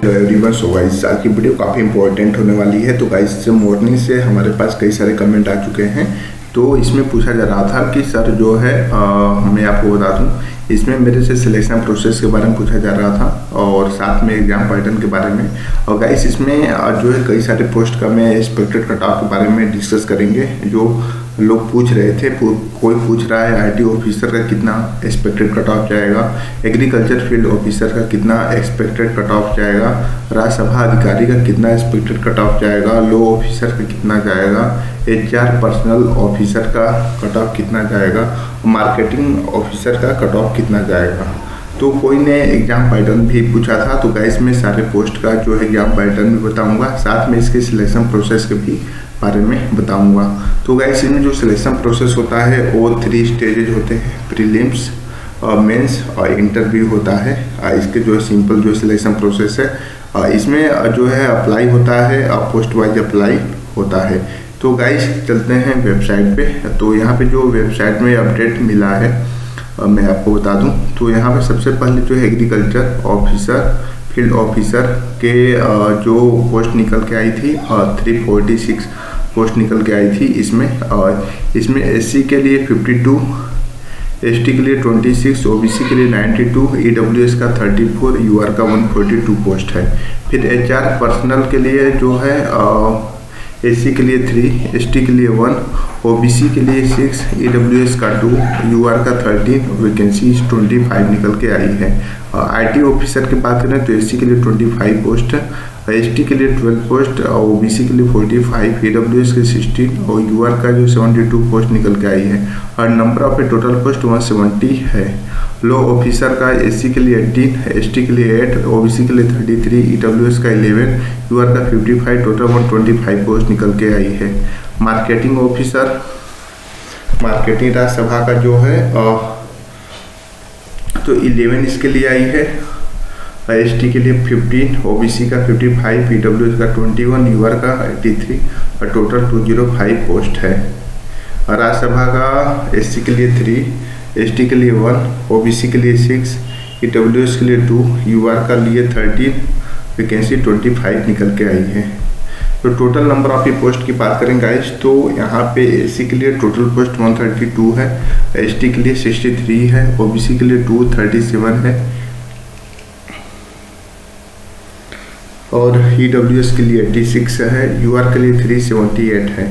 Hello everyone so guys आज की video काफ़ी इंपॉर्टेंट होने वाली है। तो गाइस मॉर्निंग से हमारे पास कई सारे कमेंट आ चुके हैं। तो इसमें पूछा जा रहा था कि सर जो है आ, मैं आपको बता दूँ इसमें मेरे से सिलेक्शन प्रोसेस के बारे में पूछा जा रहा था और साथ में एग्ज़ाम पैटर्न के बारे में। और गाइस इसमें जो है कई सारे पोस्ट का मैं एक्सपेक्टेड कट ऑफ़ के बारे में डिस्कस करेंगे जो लोग पूछ रहे थे कोई पूछ रहा है आईटी ऑफिसर का कितना एक्सपेक्टेड कट ऑफ़ जाएगा? एग्रीकल्चर फ़ील्ड ऑफिसर का कितना एक्सपेक्टेड कट ऑफ़ जाएगा? राज्यसभा अधिकारी का कितना एक्सपेक्टेड कट ऑफ़ जाएगा? लो ऑफिसर का कितना जाएगा? एचआर पर्सनल ऑफिसर का कट ऑफ़ कितना जाएगा? मार्केटिंग ऑफिसर का कट ऑफ़ कितना जाएगा? तो कोई ने एग्ज़ाम पैटर्न भी पूछा था तो गैस में सारे पोस्ट का जो है एग्ज़ाम पैटर्न भी बताऊँगा, साथ में इसके सिलेक्शन प्रोसेस के भी बारे में बताऊँगा। तो गैस इसमें जो सिलेक्शन प्रोसेस होता है, वो थ्री स्टेजेज होते हैं प्रीलिम्स और मेंस और इंटरव्यू होता है। इसके जो सिंपल जो सिलेक्शन प्रोसेस है इसमें जो है अप्लाई होता है और पोस्ट वाइज अप्लाई होता है। तो गाइस चलते हैं वेबसाइट पे। तो यहाँ पे जो वेबसाइट में अपडेट मिला है मैं आपको बता दूँ तो यहाँ पे सबसे पहले जो है एग्रीकल्चर ऑफिसर फ़ील्ड ऑफिसर के जो पोस्ट निकल के आई थी थ्री फोर्टी सिक्स पोस्ट निकल के आई थी इसमें और इसमें एससी के लिए 52 एसटी के लिए 26 ओबीसी के लिए 92 ईडब्ल्यूएस का 34 यूआर का 142 पोस्ट है। फिर एचआर पर्सनल के लिए जो है एससी के लिए थ्री एसटी के लिए वन ओबीसी के लिए सिक्स ईडब्ल्यूएस का टू यूआर का थर्टीन वैकेंसी ट्वेंटी फाइव निकल के आई है। और आईटी ऑफिसर की बात करें तो एससी के लिए ट्वेंटी फाइव पोस्ट एसटी के लिए ट्वेल्व पोस्ट और ओ के लिए फोर्टी फाइव ई के सिक्सटीन और यूआर का जो सेवेंटी टू पोस्ट निकल के आई है। और number of a total post one seventy है। लो ऑफिसर का एससी के लिए एट्टीन एस के लिए एट ओ के लिए थर्टी थ्री ई का इलेवन यू का fifty five total one twenty five post निकल के आई है। मार्केटिंग ऑफिसर मार्केटिंग राज्यसभा का जो है तो इलेवन इसके लिए आई है एस के लिए 15 ओबीसी का फिफ्टी 55 पीडब्ल्यू का ट्वेंटी 21 यूआर का 83 और टोटल 205 पोस्ट है और राज्यसभा का एससी के लिए थ्री एस के लिए वन ओबीसी के लिए सिक्स ई के लिए टू यूआर का लिए थर्टीन वैकेंसी ट्वेंटी फाइव निकल के आई है। तो टोटल नंबर ऑफ़ ये पोस्ट की बात करें गाइस तो यहाँ पे एससी के लिए टोटल पोस्ट 132 है एसटी के लिए 63 है ओबीसी के लिए 237 है और ई e के लिए 86 है यूआर के लिए 378 है।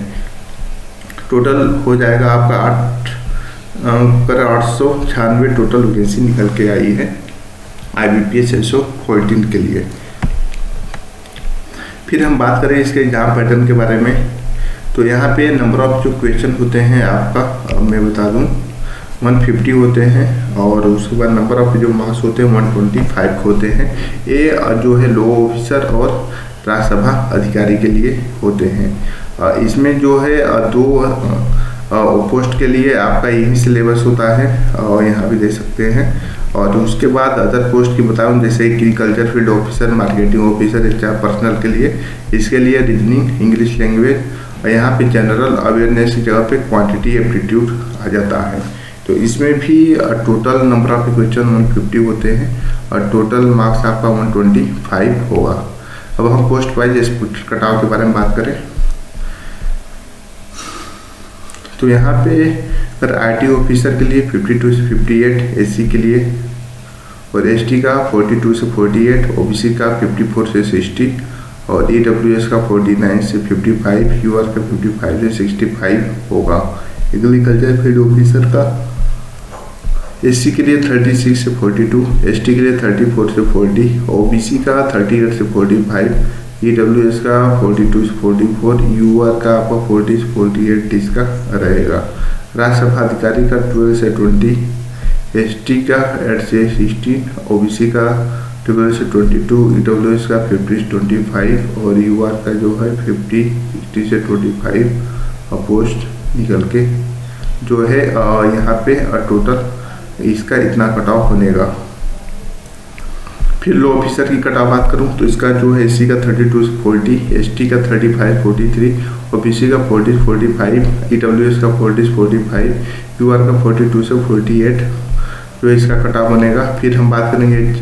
टोटल हो जाएगा आपका आठ पर आठ सौ छियानवे टोटल वैकेंसी निकल के आई है आई बी पी एस के लिए। फिर हम बात करें इसके एग्ज़ाम पैटर्न के बारे में। तो यहाँ पे नंबर ऑफ़ जो क्वेश्चन होते हैं आपका मैं बता दूँ 150 होते हैं और उसके बाद नंबर ऑफ़ जो मार्क्स होते हैं 125 होते हैं। ये जो है लो ऑफिसर और राज्यसभा अधिकारी के लिए होते हैं। इसमें जो है दो पोस्ट के लिए आपका यही सिलेबस होता है, और यहाँ भी दे सकते हैं। और उसके बाद अदर पोस्ट की बताऊँ, जैसे agriculture field officer marketing officer H personal के लिए, इसके लिए रीजनिंग इंग्लिश लैंग्वेज और यहाँ पे जनरल अवेयरनेस की जगह पे क्वांटिटी एप्टीट्यूड आ जाता है। तो इसमें भी टोटल नंबर ऑफ़ क्वेश्चन 150 होते हैं और टोटल मार्क्स आपका 125 होगा। अब हम पोस्ट वाइज कटाव के बारे में बात करें। तो यहाँ पे अगर आईटी ऑफिसर के लिए 52 से 58 एससी के लिए और एसटी का 42 से 48 ओबीसी का 54 से 60 और ईडब्ल्यूएस का 49 से 55 यूआर का 55 से 65 होगा। एग्रीकल्चर फ़ील्ड ऑफिसर का। एससी के लिए 36 से 42, एस के लिए 34 से 40, ओबीसी का 38 से 45, ईडब्ल्यूएस का 42 से 44, यूआर का आपका 40 से 48 इसका रहेगा। राज्यसभा अधिकारी का 12 से 20, एसटी का 8 से 16, ओबीसी का 12 से 22, ईडब्ल्यूएस का 50 से 25 और यूआर का जो है 50, 60 से 25 पोस्ट निकल के जो है यहाँ पे टोटल इसका इतना कट ऑफ़ बनेगा। फिर लो ऑफिसर की कट ऑफ़ बात करूँ तो इसका जो है एस का थर्टी टू से फोर्टी एस का thirty five forty three O B का फोर्टी फोर्टी फाइव ई का फोर्टी फोर्टी फाइव यू का फोर्टी टू से फोर्टी एट जो इसका कटा बनेगा। फिर हम बात करेंगे एच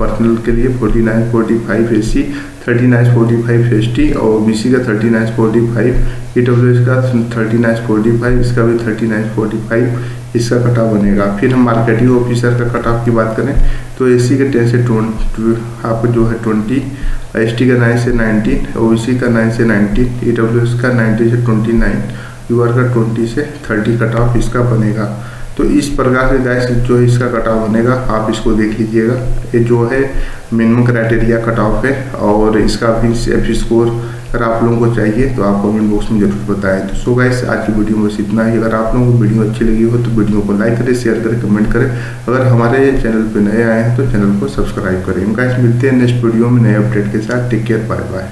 पर्सनल के लिए forty nine forty five S C thirty nine forty five S T और ओ बी सी का thirty nine forty five E W S का थर्टी नाइन फोर्टी फाइव इसका भी थर्टी नाइन फोर्टी फाइव इसका cut off बनेगा। फिर हम marketing officer का कट ऑफ़ की बात करें तो ए सी के टेन से ट्वेंटी आपको जो है ट्वेंटी एस टी का नाइन से नाइनटीन ओ बी सी का नाइन से नाइनटीन ई डब्ल्यू एस का नाइनटीन से ट्वेंटी नाइन यू आर का ट्वेंटी से थर्टी कट ऑफ़ इसका बनेगा। तो इस प्रकार से गैस जो है इसका कट ऑफ़ बनेगा, आप इसको देख लीजिएगा। ये जो है मिनिमम क्राइटेरिया कट ऑफ़ है और इसका भी एफ़ स्कोर अगर आप लोगों को चाहिए तो आप कमेंट बॉक्स में ज़रूर बताएँ। तो सो गाइस आज की वीडियो में बस इतना ही। अगर आप लोगों को वीडियो अच्छी लगी हो तो वीडियो को लाइक करें शेयर करें कमेंट करें। अगर हमारे चैनल पर नए आए हैं तो चैनल को सब्सक्राइब करें। गाइस मिलते हैं नेक्स्ट वीडियो में नए अपडेट के साथ। Take care bye bye